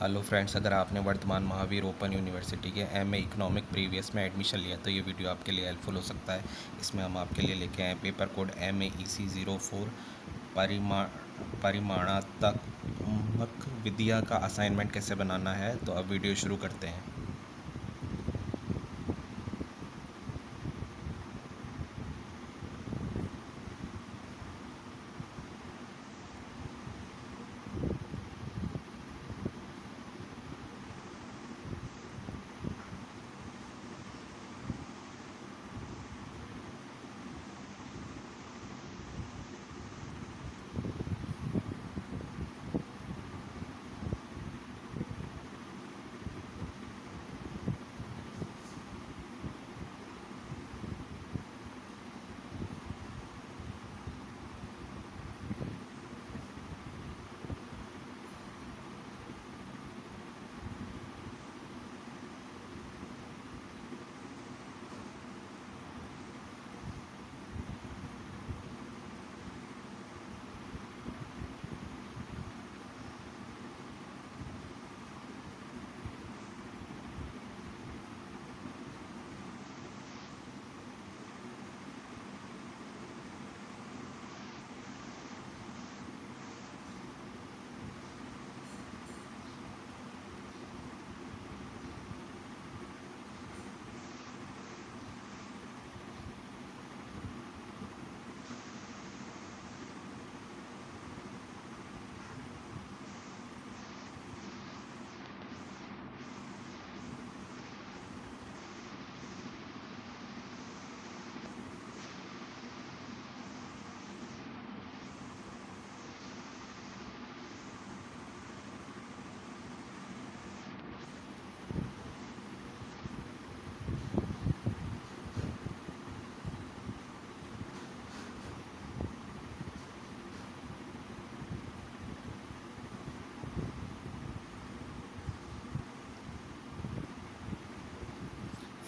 Hello friends, अगर आपने Vardhman Mahaveer open university के एम ए इकनॉमिक प्रीवियस में एडमिशन लिया तो ये वीडियो आपके लिए हेल्पफुल हो सकता है। इसमें हम आपके लिए लेके आए paper code M A E C zero four परिमा, परिमाणात्मक विद्या का असाइनमेंट कैसे बनाना है तो अब वीडियो शुरू करते हैं।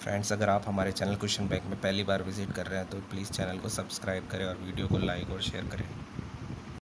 फ्रेंड्स अगर आप हमारे चैनल क्वेश्चन बैंक में पहली बार विज़िट कर रहे हैं तो प्लीज़ चैनल को सब्सक्राइब करें और वीडियो को लाइक और शेयर करें।